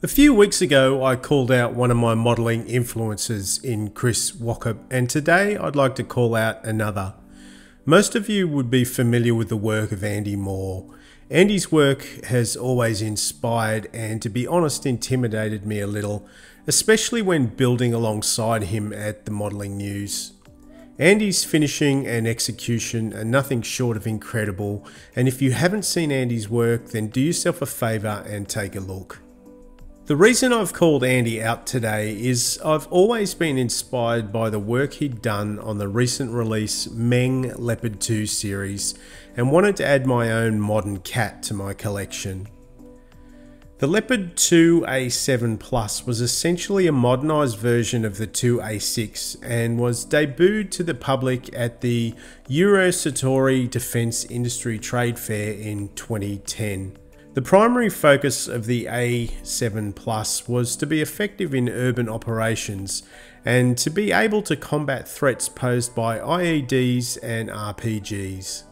A few weeks ago, I called out one of my modelling influences in Chris Walker, and today I'd like to call out another. Most of you would be familiar with the work of Andy Moore. Andy's work has always inspired and, to be honest, intimidated me a little, especially when building alongside him at the Modelling News. Andy's finishing and execution are nothing short of incredible, and if you haven't seen Andy's work, then do yourself a favour and take a look. The reason I've called Andy out today is I've always been inspired by the work he'd done on the recent release Meng Leopard 2 series and wanted to add my own modern cat to my collection. The Leopard 2 A7 Plus was essentially a modernised version of the 2A6 and was debuted to the public at the Eurosatory Defence Industry Trade Fair in 2010. The primary focus of the A7 Plus was to be effective in urban operations and to be able to combat threats posed by IEDs and RPGs.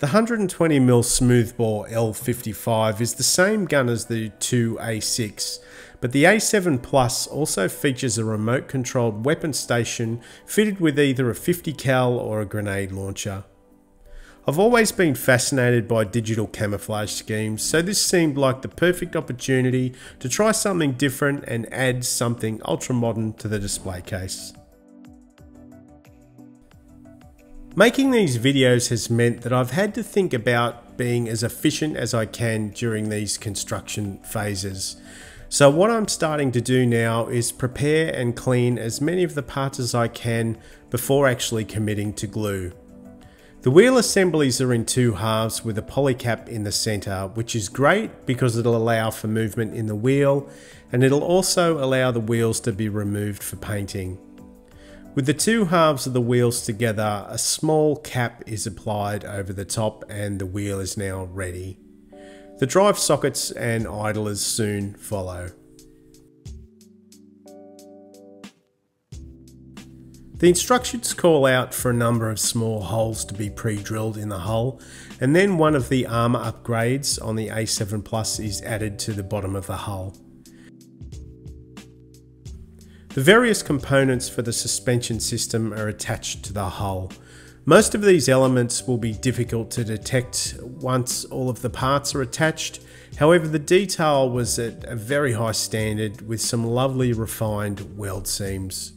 The 120mm smoothbore L55 is the same gun as the 2A6, but the A7 Plus also features a remote controlled weapon station fitted with either a 50 cal or a grenade launcher. I've always been fascinated by digital camouflage schemes, so this seemed like the perfect opportunity to try something different and add something ultra modern to the display case. Making these videos has meant that I've had to think about being as efficient as I can during these construction phases. So what I'm starting to do now is prepare and clean as many of the parts as I can before actually committing to glue. The wheel assemblies are in two halves with a polycap in the centre, which is great because it'll allow for movement in the wheel and it'll also allow the wheels to be removed for painting. With the two halves of the wheels together, a small cap is applied over the top and the wheel is now ready. The drive sprockets and idlers soon follow. The instructions call out for a number of small holes to be pre-drilled in the hull and then one of the armour upgrades on the A7 Plus is added to the bottom of the hull. The various components for the suspension system are attached to the hull. Most of these elements will be difficult to detect once all of the parts are attached, however the detail was at a very high standard with some lovely refined weld seams.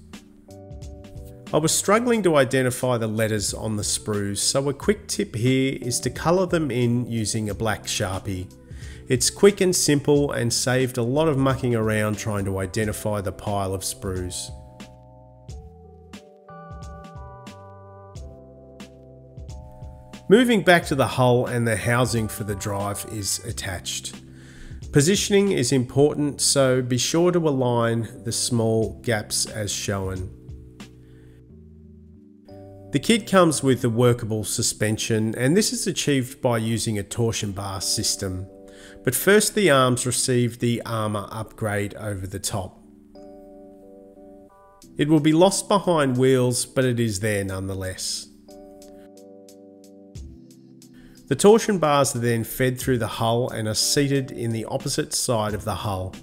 I was struggling to identify the letters on the sprues, so a quick tip here is to colour them in using a black sharpie. It's quick and simple and saved a lot of mucking around trying to identify the pile of sprues. Moving back to the hull and the housing for the drive is attached. Positioning is important so be sure to align the small gaps as shown. The kit comes with a workable suspension and this is achieved by using a torsion bar system. But first the arms receive the armour upgrade over the top. It will be lost behind wheels but it is there nonetheless. The torsion bars are then fed through the hull and are seated in the opposite side of the hull.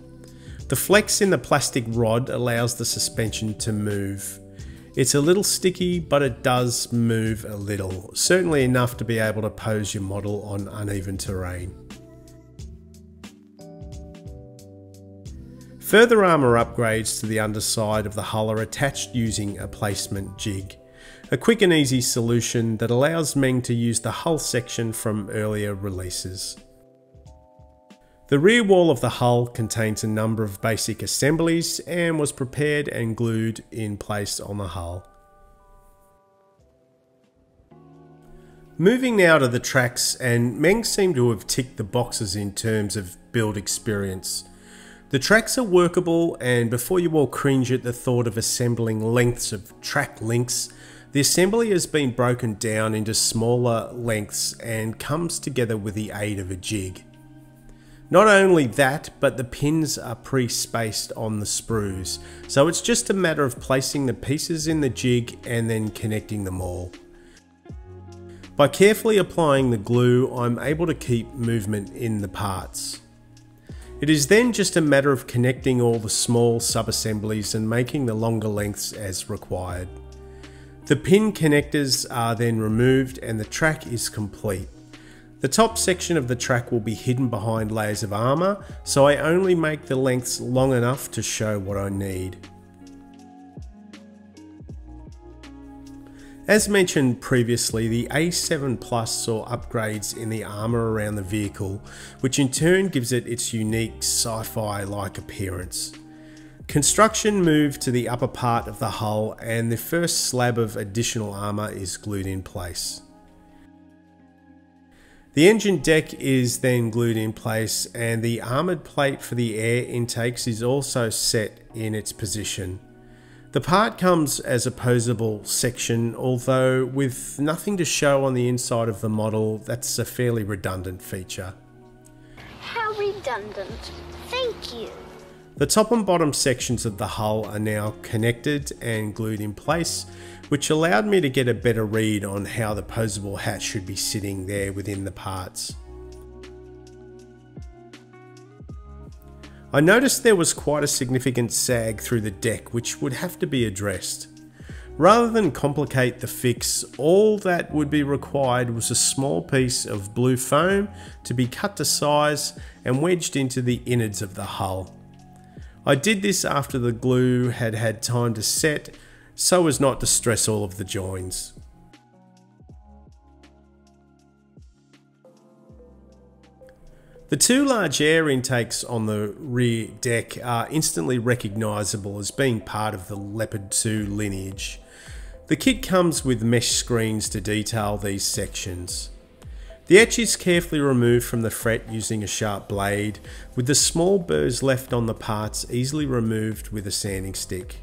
The flex in the plastic rod allows the suspension to move. It's a little sticky, but it does move a little, certainly enough to be able to pose your model on uneven terrain. Further armour upgrades to the underside of the hull are attached using a placement jig. A quick and easy solution that allows Meng to use the hull section from earlier releases. The rear wall of the hull contains a number of basic assemblies and was prepared and glued in place on the hull. Moving now to the tracks and Meng seemed to have ticked the boxes in terms of build experience. The tracks are workable and before you all cringe at the thought of assembling lengths of track links, the assembly has been broken down into smaller lengths and comes together with the aid of a jig. Not only that, but the pins are pre-spaced on the sprues, so it's just a matter of placing the pieces in the jig and then connecting them all. By carefully applying the glue, I'm able to keep movement in the parts. It is then just a matter of connecting all the small sub-assemblies and making the longer lengths as required. The pin connectors are then removed and the track is complete. The top section of the track will be hidden behind layers of armour, so I only make the lengths long enough to show what I need. As mentioned previously, the A7 Plus saw upgrades in the armour around the vehicle, which in turn gives it its unique sci-fi like appearance. Construction moved to the upper part of the hull and the first slab of additional armour is glued in place. The engine deck is then glued in place and the armoured plate for the air intakes is also set in its position. The part comes as a posable section, although with nothing to show on the inside of the model, that's a fairly redundant feature. How redundant. Thank you. The top and bottom sections of the hull are now connected and glued in place, which allowed me to get a better read on how the posable hat should be sitting there within the parts. I noticed there was quite a significant sag through the deck which would have to be addressed. Rather than complicate the fix, all that would be required was a small piece of blue foam to be cut to size and wedged into the innards of the hull. I did this after the glue had had time to set so as not to stress all of the joins. The two large air intakes on the rear deck are instantly recognisable as being part of the Leopard 2 lineage. The kit comes with mesh screens to detail these sections. The etch is carefully removed from the fret using a sharp blade, with the small burrs left on the parts easily removed with a sanding stick.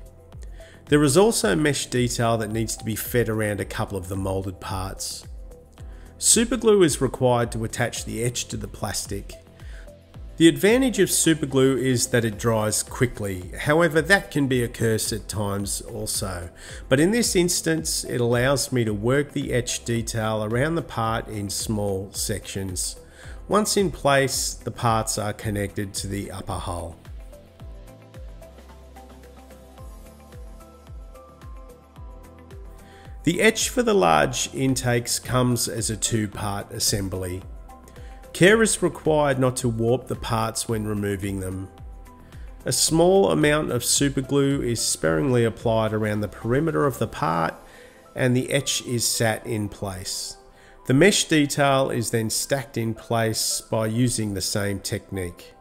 There is also mesh detail that needs to be fed around a couple of the moulded parts. Superglue is required to attach the etch to the plastic. The advantage of superglue is that it dries quickly, however that can be a curse at times also. But in this instance it allows me to work the etch detail around the part in small sections. Once in place the parts are connected to the upper hull. The etch for the large intakes comes as a two-part assembly. Care is required not to warp the parts when removing them. A small amount of superglue is sparingly applied around the perimeter of the part and the etch is sat in place. The mesh detail is then stacked in place by using the same technique.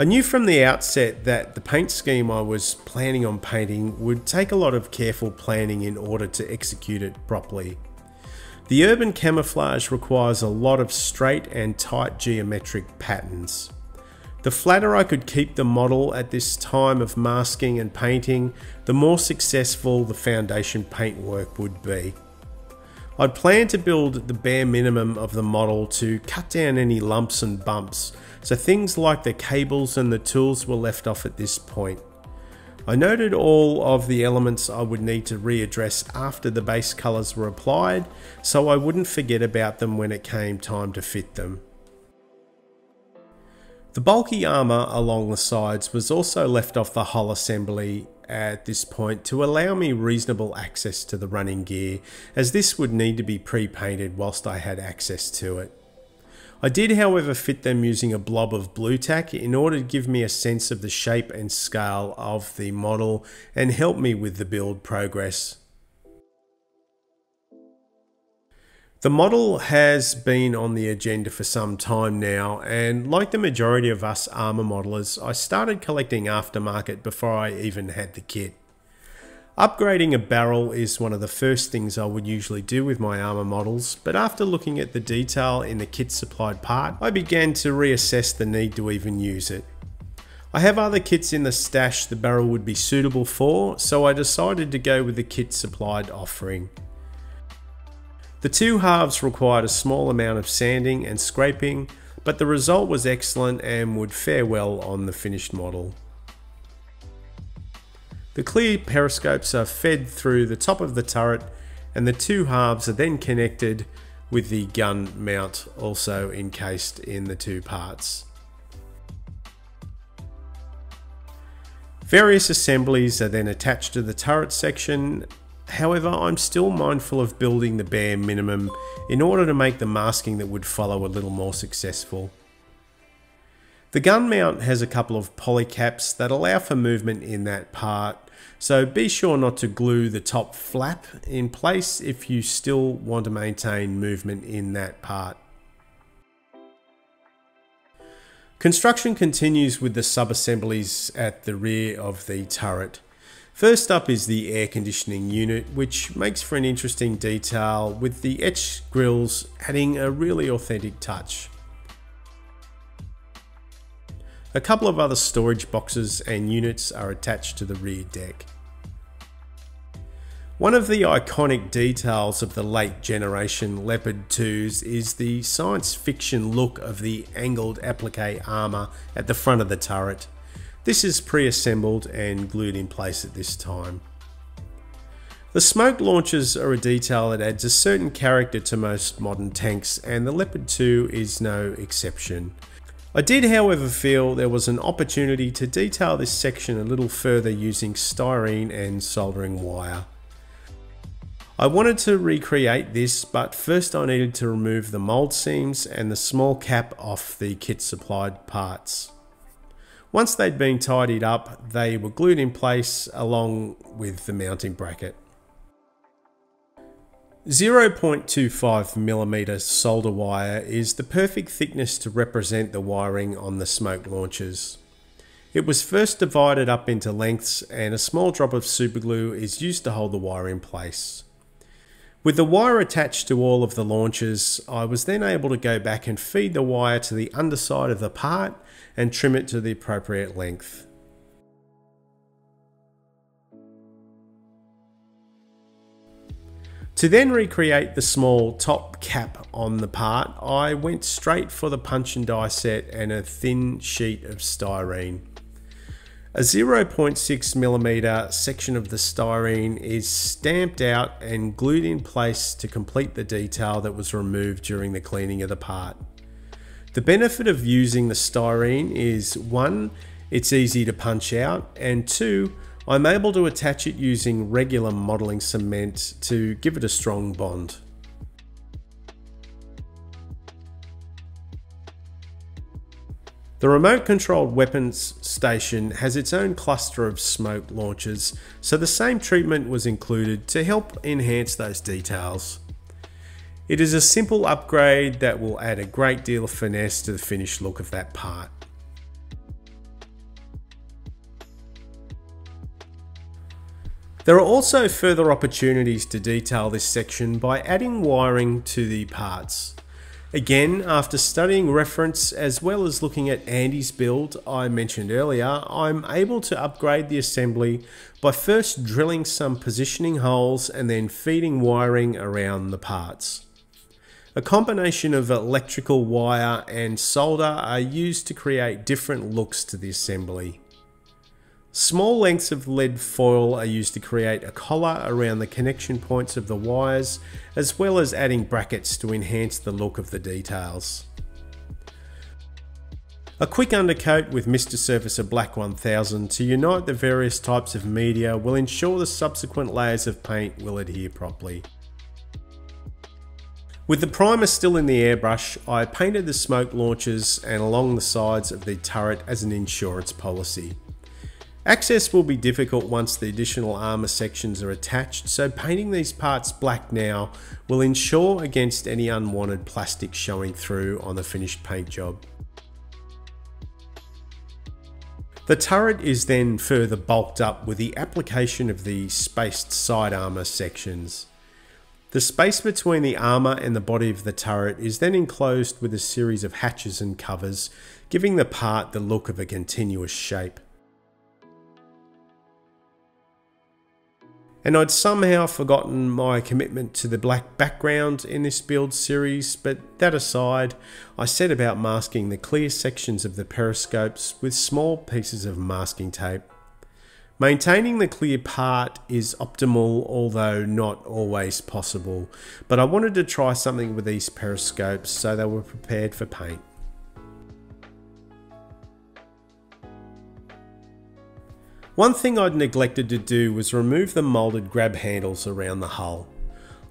I knew from the outset that the paint scheme I was planning on painting would take a lot of careful planning in order to execute it properly. The urban camouflage requires a lot of straight and tight geometric patterns. The flatter I could keep the model at this time of masking and painting, the more successful the foundation paint work would be. I'd planned to build the bare minimum of the model to cut down any lumps and bumps so things like the cables and the tools were left off at this point. I noted all of the elements I would need to readdress after the base colours were applied, so I wouldn't forget about them when it came time to fit them. The bulky armour along the sides was also left off the hull assembly at this point to allow me reasonable access to the running gear, as this would need to be pre-painted whilst I had access to it. I did however fit them using a blob of Blu Tack in order to give me a sense of the shape and scale of the model and help me with the build progress. The model has been on the agenda for some time now, and like the majority of us armour modelers, I started collecting aftermarket before I even had the kit. Upgrading a barrel is one of the first things I would usually do with my armour models, but after looking at the detail in the kit supplied part, I began to reassess the need to even use it. I have other kits in the stash the barrel would be suitable for, so I decided to go with the kit supplied offering. The two halves required a small amount of sanding and scraping, but the result was excellent and would fare well on the finished model. The clear periscopes are fed through the top of the turret and the two halves are then connected with the gun mount also encased in the two parts. Various assemblies are then attached to the turret section, however I'm still mindful of building the bare minimum in order to make the masking that would follow a little more successful. The gun mount has a couple of polycaps that allow for movement in that part, so be sure not to glue the top flap in place if you still want to maintain movement in that part. Construction continues with the sub-assemblies at the rear of the turret. First up is the air conditioning unit, which makes for an interesting detail with the etched grills adding a really authentic touch. A couple of other storage boxes and units are attached to the rear deck. One of the iconic details of the late generation Leopard 2s is the science fiction look of the angled applique armour at the front of the turret. This is pre-assembled and glued in place at this time. The smoke launchers are a detail that adds a certain character to most modern tanks and the Leopard 2 is no exception. I did however feel there was an opportunity to detail this section a little further using styrene and soldering wire. I wanted to recreate this but first I needed to remove the mould seams and the small cap off the kit supplied parts. Once they'd been tidied up they were glued in place along with the mounting bracket. 0.25mm solder wire is the perfect thickness to represent the wiring on the smoke launchers. It was first divided up into lengths and a small drop of superglue is used to hold the wire in place. With the wire attached to all of the launchers, I was then able to go back and feed the wire to the underside of the part and trim it to the appropriate length. To then recreate the small top cap on the part, I went straight for the punch and die set and a thin sheet of styrene. A 0.6mm section of the styrene is stamped out and glued in place to complete the detail that was removed during the cleaning of the part. The benefit of using the styrene is one, it's easy to punch out, and two, I'm able to attach it using regular modelling cement to give it a strong bond. The remote controlled weapons station has its own cluster of smoke launchers, so the same treatment was included to help enhance those details. It is a simple upgrade that will add a great deal of finesse to the finished look of that part. There are also further opportunities to detail this section by adding wiring to the parts. Again, after studying reference as well as looking at Andy's build I mentioned earlier, I'm able to upgrade the assembly by first drilling some positioning holes and then feeding wiring around the parts. A combination of electrical wire and solder are used to create different looks to the assembly. Small lengths of lead foil are used to create a collar around the connection points of the wires, as well as adding brackets to enhance the look of the details. A quick undercoat with Mr. Surfacer Black 1000 to unite the various types of media will ensure the subsequent layers of paint will adhere properly. With the primer still in the airbrush, I painted the smoke launchers and along the sides of the turret as an insurance policy. Access will be difficult once the additional armour sections are attached, so painting these parts black now will ensure against any unwanted plastic showing through on the finished paint job. The turret is then further bulked up with the application of the spaced side armour sections. The space between the armour and the body of the turret is then enclosed with a series of hatches and covers, giving the part the look of a continuous shape. And I'd somehow forgotten my commitment to the black background in this build series, but that aside, I set about masking the clear sections of the periscopes with small pieces of masking tape. Maintaining the clear part is optimal, although not always possible, but I wanted to try something with these periscopes so they were prepared for paint. One thing I'd neglected to do was remove the moulded grab handles around the hull.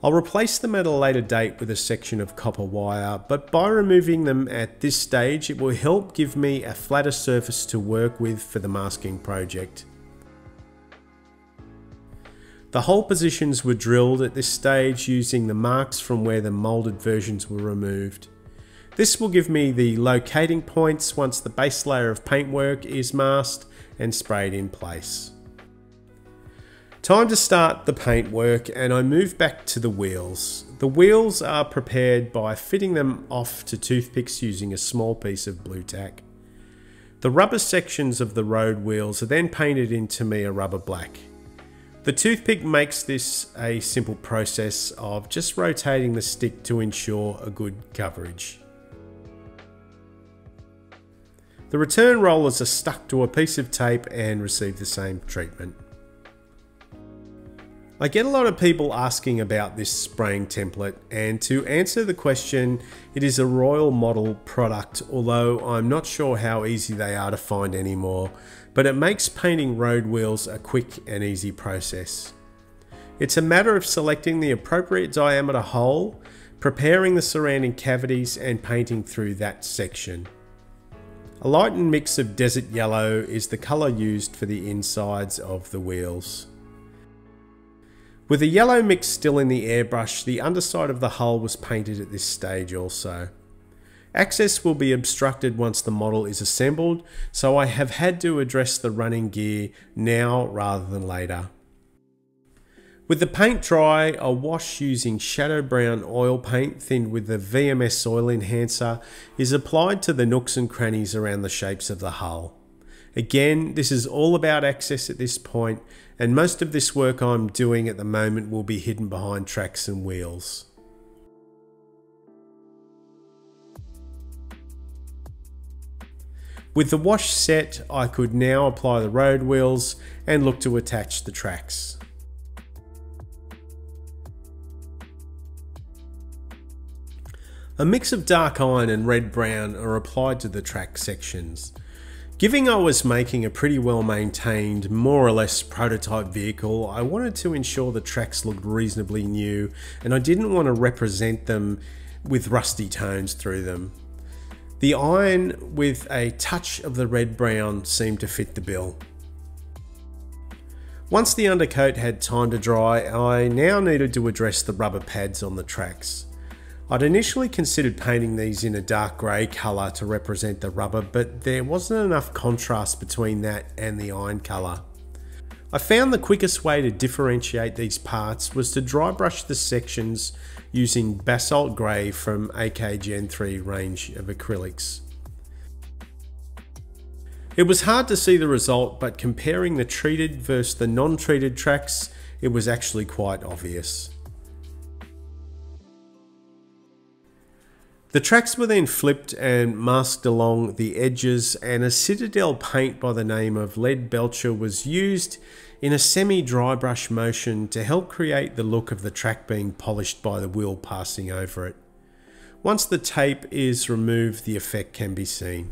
I'll replace them at a later date with a section of copper wire, but by removing them at this stage it will help give me a flatter surface to work with for the masking project. The hole positions were drilled at this stage using the marks from where the moulded versions were removed. This will give me the locating points once the base layer of paintwork is masked and sprayed in place. Time to start the paintwork and I move back to the wheels. The wheels are prepared by fitting them off to toothpicks using a small piece of Blu Tack. The rubber sections of the road wheels are then painted into Tamiya rubber black. The toothpick makes this a simple process of just rotating the stick to ensure a good coverage. The return rollers are stuck to a piece of tape and receive the same treatment. I get a lot of people asking about this spraying template and to answer the question, it is a Royal Model product although I'm not sure how easy they are to find anymore, but it makes painting road wheels a quick and easy process. It's a matter of selecting the appropriate diameter hole, preparing the surrounding cavities and painting through that section. A lightened mix of desert yellow is the colour used for the insides of the wheels. With the yellow mix still in the airbrush, the underside of the hull was painted at this stage also. Access will be obstructed once the model is assembled, so I have had to address the running gear now rather than later. With the paint dry, a wash using shadow brown oil paint thinned with the VMS oil enhancer is applied to the nooks and crannies around the shapes of the hull. Again, this is all about access at this point, and most of this work I'm doing at the moment will be hidden behind tracks and wheels. With the wash set, I could now apply the road wheels and look to attach the tracks. A mix of dark iron and red brown are applied to the track sections. Given I was making a pretty well maintained, more or less prototype vehicle, I wanted to ensure the tracks looked reasonably new and I didn't want to represent them with rusty tones through them. The iron with a touch of the red brown seemed to fit the bill. Once the undercoat had time to dry, I now needed to address the rubber pads on the tracks. I'd initially considered painting these in a dark grey colour to represent the rubber, but there wasn't enough contrast between that and the iron colour. I found the quickest way to differentiate these parts was to dry brush the sections using basalt grey from AK Gen 3 range of acrylics. It was hard to see the result, but comparing the treated versus the non-treated tracks, it was actually quite obvious. The tracks were then flipped and masked along the edges and a Citadel paint by the name of Lead Belcher was used in a semi-dry brush motion to help create the look of the track being polished by the wheel passing over it. Once the tape is removed the effect can be seen.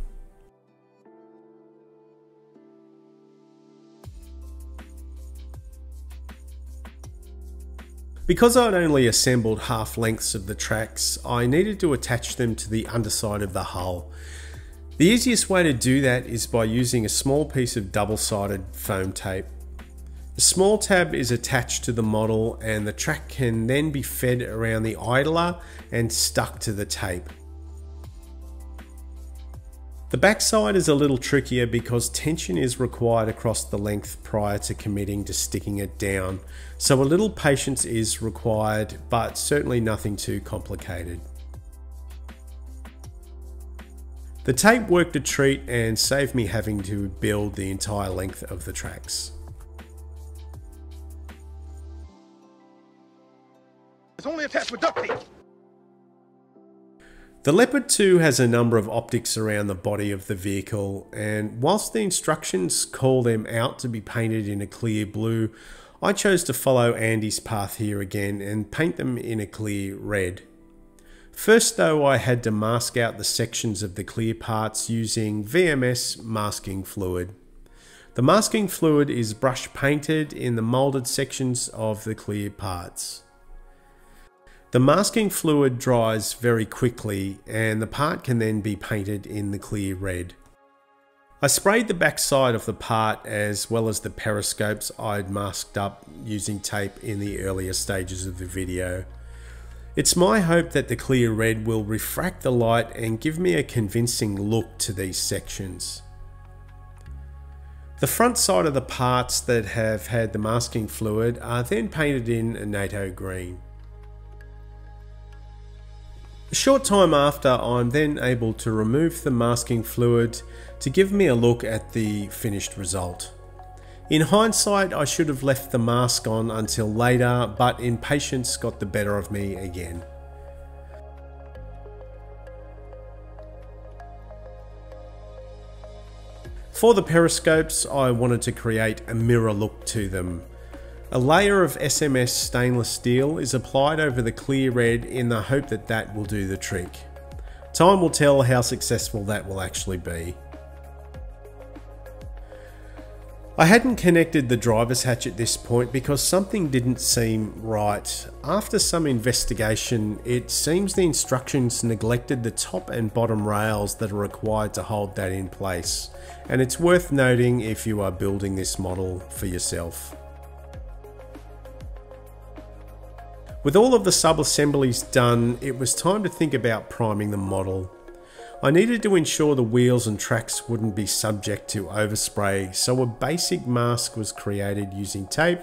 Because I'd only assembled half lengths of the tracks, I needed to attach them to the underside of the hull. The easiest way to do that is by using a small piece of double-sided foam tape. The small tab is attached to the model and the track can then be fed around the idler and stuck to the tape. The backside is a little trickier because tension is required across the length prior to committing to sticking it down, so a little patience is required, but certainly nothing too complicated. The tape worked a treat and saved me having to build the entire length of the tracks. It's only attached with duct tape. The Leopard 2 has a number of optics around the body of the vehicle and whilst the instructions call them out to be painted in a clear blue, I chose to follow Andy's path here again and paint them in a clear red. First though I had to mask out the sections of the clear parts using VMS masking fluid. The masking fluid is brush painted in the moulded sections of the clear parts. The masking fluid dries very quickly and the part can then be painted in the clear red. I sprayed the back side of the part as well as the periscopes I'd masked up using tape in the earlier stages of the video. It's my hope that the clear red will refract the light and give me a convincing look to these sections. The front side of the parts that have had the masking fluid are then painted in a NATO green. A short time after I'm then able to remove the masking fluid to give me a look at the finished result. In hindsight, I should have left the mask on until later, but impatience got the better of me again. For the periscopes, I wanted to create a mirror look to them. A layer of SMS stainless steel is applied over the clear red in the hope that that will do the trick. Time will tell how successful that will actually be. I hadn't connected the driver's hatch at this point because something didn't seem right. After some investigation, it seems the instructions neglected the top and bottom rails that are required to hold that in place, and it's worth noting if you are building this model for yourself. With all of the sub-assemblies done, it was time to think about priming the model. I needed to ensure the wheels and tracks wouldn't be subject to overspray, so a basic mask was created using tape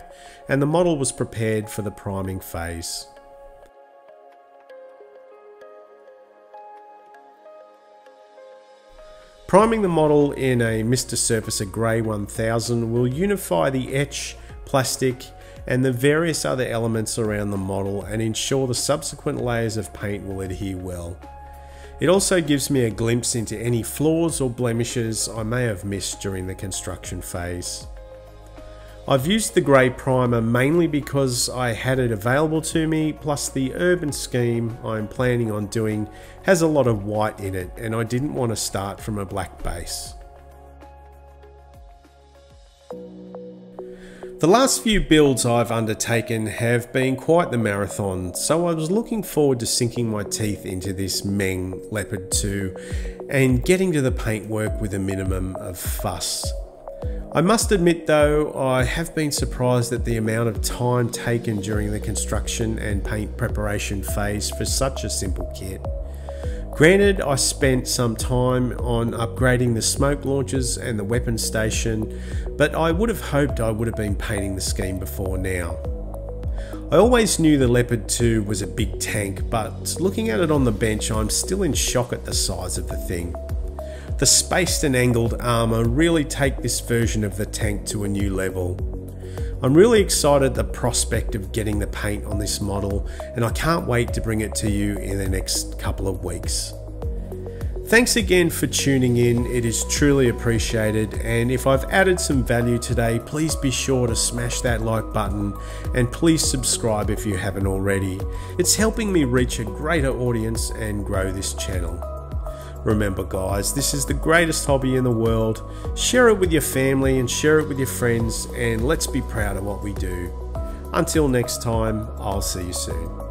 and the model was prepared for the priming phase. Priming the model in a Mr. Surfacer Grey 1000 will unify the etch, plastic and the various other elements around the model and ensure the subsequent layers of paint will adhere well. It also gives me a glimpse into any flaws or blemishes I may have missed during the construction phase. I've used the grey primer mainly because I had it available to me, plus the urban scheme I'm planning on doing has a lot of white in it and I didn't want to start from a black base. The last few builds I've undertaken have been quite the marathon, so I was looking forward to sinking my teeth into this Meng Leopard 2 and getting to the paintwork with a minimum of fuss. I must admit though, I have been surprised at the amount of time taken during the construction and paint preparation phase for such a simple kit. Granted, I spent some time on upgrading the smoke launchers and the weapon station, but I would have hoped I would have been painting the scheme before now. I always knew the Leopard 2 was a big tank, but looking at it on the bench, I'm still in shock at the size of the thing. The spaced and angled armour really take this version of the tank to a new level. I'm really excited at the prospect of getting the paint on this model and I can't wait to bring it to you in the next couple of weeks. Thanks again for tuning in, it is truly appreciated and if I've added some value today please be sure to smash that like button and please subscribe if you haven't already. It's helping me reach a greater audience and grow this channel. Remember, guys, this is the greatest hobby in the world. Share it with your family and share it with your friends, and let's be proud of what we do. Until next time, I'll see you soon.